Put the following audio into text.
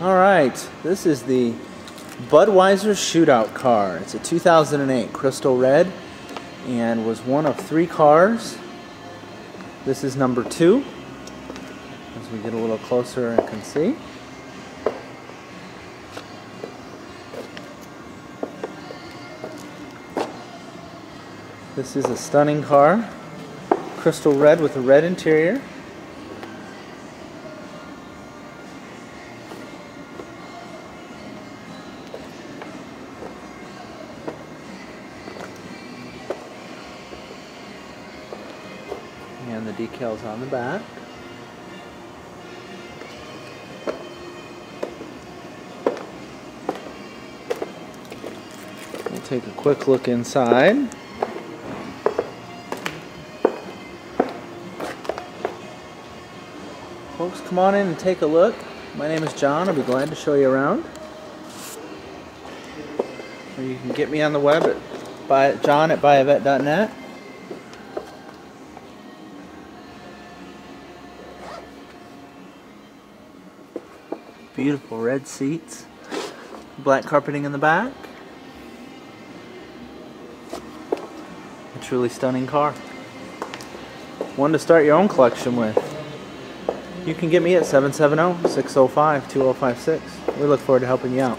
All right, this is the Budweiser Shootout car. It's a 2008 Crystal Red and was one of three cars. This is number two. As we get a little closer, I can see. This is a stunning car. Crystal red with a red interior. And the decals on the back. We'll take a quick look inside. Folks, come on in and take a look. My name is John. I'll be glad to show you around. Or you can get me on the web at buy, john at buyavette.net. Beautiful red seats. Black carpeting in the back. A truly stunning car. One to start your own collection with. You can get me at 770 605 2056. We look forward to helping you out.